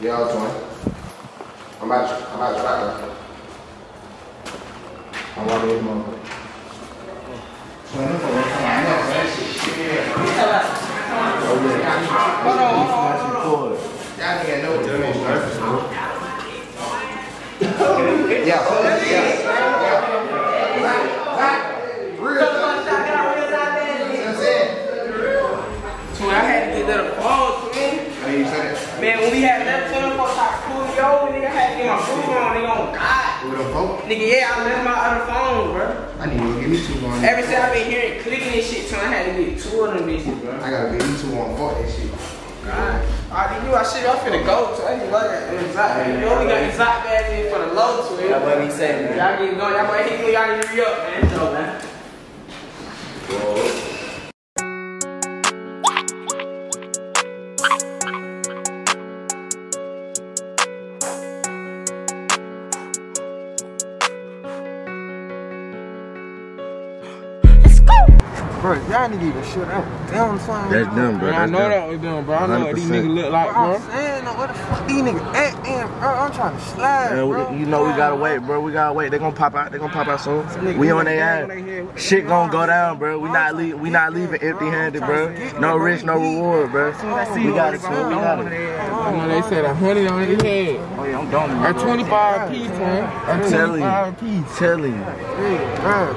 Yeah, I was doing. I'm about to, I'm about to try that. I'm walking in, motherfucker. Hold on, hold on, hold on. Y'all nigga know what the fuck nervous, bro. Yeah, yeah, yeah. Real. That's it. Twin, I had to get that phone, twin. How you say that? Man, when we had that 24 shot cool, yo, nigga, I had to get my food on, nigga, on God. With a phone? Nigga, yeah, I left my other phone, bro. I need to give me two on. Ever since I've been hearing clicking and shit, twin, I had to get two of them bitches, bro. I gotta get you two on fuck that shit. God. I knew I shit, I'm finna go, so I just look at Exotic. You know, we got Exotic bags in for the low, twin. That's what he said, man. Y'all get going, y'all boy hit me, y'all need to re up, man. So, man. Bro, y'all nigga even shut up. Damn, son. That's dumb, bro. Man, I know them. that was dumb, bro. I know what these 100%. niggas look like, bro. I'm saying, though, what the fuck these niggas at then, bro? I'm trying to slide, Man, bro. you know we gotta wait, bro. We gotta wait. They gonna pop out. They gonna pop out soon. We on like their that on their ass. head. What the Shit gonna go down, bro. We not leave. We not leaving empty-handed, bro. No risk, no reward, bro. We got it, man. We got it. I know they said a hundred on his head. Oh, yeah, I'm done. Or 25 piece, man. Or telling 25 piece. Telling you. Hey, bro,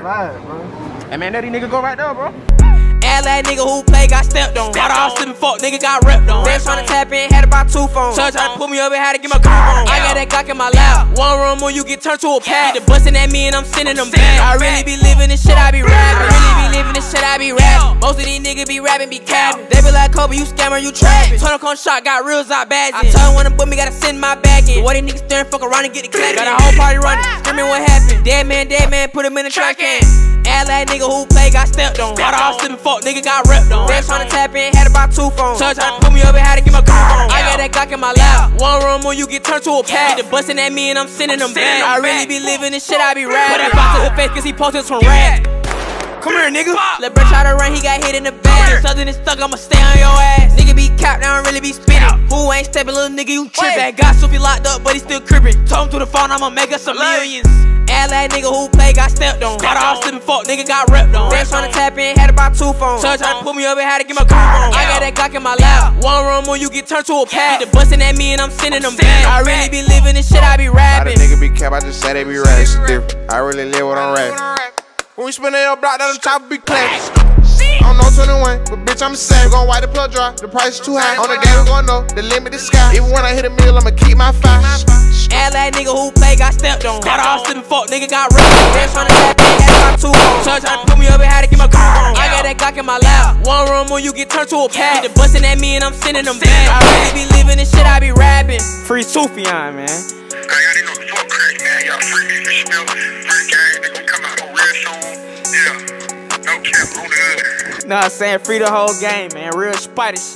bro. Hey, man, that nigga go right there, bro. LA nigga who play got stepped on. Got all slipping fuck, nigga got repped on. Been tryna tap in, had about two phones. Tryna put me up and had to get my groove on. I got that Glock in my lap. One room when you get turned to a pad. Get the bustin' at me and I'm sending them back. I really be living this shit, I be rapping. Really be living this shit, I be rapping. Most of these niggas be rapping, be capping. They be like Kobe, you scammer, you trapping. Turn up on shot, got real out bags. I tell them when to put me, gotta send my bag in. What these niggas staring, fuck around and get the clap. Got a whole party running, screaming what happened. Dead man, dead man, put him in the trash can. LA nigga who play got stepped on. Got all slipping fuck, nigga got repped on. They tryna tap in, had about two phones. Touch, tryna put me up and had to get my on. I got that Glock in my lap. One room when you get turned to a pad. Get bustin' at me and I'm sending them back. I really be living this shit, I be rapping. Put that box to the face cause he posted some rap. Come here, nigga. Let Brett try to run, he got hit in the back. If something is stuck, I'ma stay on your ass. Nigga be capped, I don't really be spinning. Who ain't stepping, little nigga, you trippin'. That got Sophie locked up, but he still crippin'. Told him through the phone, I'ma make us some millions. LA nigga who play got stepped on. Got all slipping fuck, nigga got repped on. They tryna tap in, had about two phones. Son tryna pull me up and had to get my groove on. I got that Glock in my lap. One room when you get turned to a pad. Get the bustin' at me and I'm sending them back. I really be living this shit, I be the rapping. nigga be cap, I just say they be rap. It's different. I really live what I'm rapping. When we spin in your block, down the top be classic. I don't know 21, but bitch, I'm a savage. Gon' wipe the plug dry, the price is too high. On the game, we gon' know the limit is sky. Even when I hit a mill, I'ma keep my five. LA nigga who play got stepped on. Got all slipping fuck, nigga got ripped. They tryna tap in, had about two phones. Son tryna put me over, had to get my groove on. I got that Glock in my lap. One room when you get turned to a pad. Get the bustin' at me and I'm sending them back. I really be living this shit, I be rapping. Free Sufjan, man. I y'all didn't know the fuck crack, man. Y'all free me for still. Free gang, they gonna come out real soon. Yeah. No cap on the hood. Know what I'm saying? Free the whole game, man. Real spider shit.